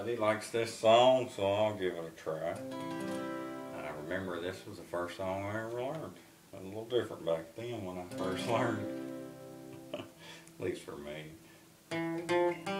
Buddy likes this song, so I'll give it a try. I remember this was the first song I ever learned. A little different back then when I first learned. At least for me.